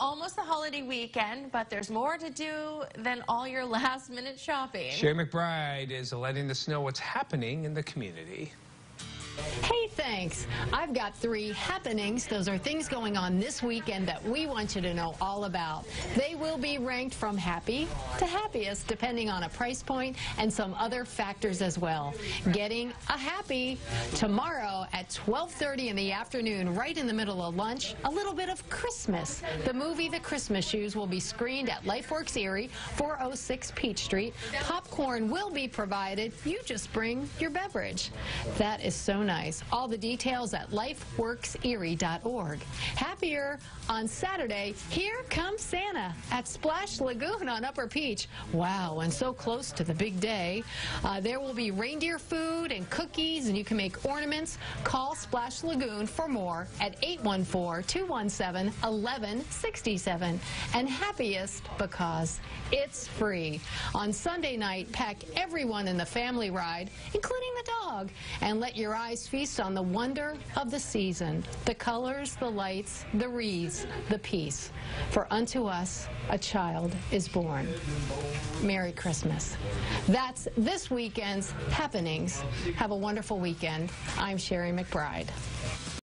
almost the holiday weekend, but there's more to do than all your last minute shopping. Sherry McBride is letting us know what's happening in the community. Hey, thanks. I've got three happenings. Those are things going on this weekend that we want you to know all about. They will be ranked from happy to happiest, depending on a price point and some other factors as well. Getting a happy tomorrow at 12:30 in the afternoon, right in the middle of lunch, a little bit of Christmas. The movie The Christmas Shoes will be screened at LifeWorks Erie, 406 Peach Street. Popcorn will be provided. You just bring your beverage. That is so nice. All the details at lifeworkserie.org. Happier on Saturday, here comes Santa at Splash Lagoon on Upper Peach. Wow, and so close to the big day. Uh, there will be reindeer food and cookies, and you can make ornaments. Call Splash Lagoon for more at 814-217-1167. And happiest because it's free. On Sunday night, pack everyone in the family ride, including the dog, and let your eyes feast on the wonder of the season, the colors, the lights, the wreaths, the peace. For unto us a child is born. Merry Christmas. That's this weekend's happenings. Have a wonderful weekend. I'm Sherry McBride.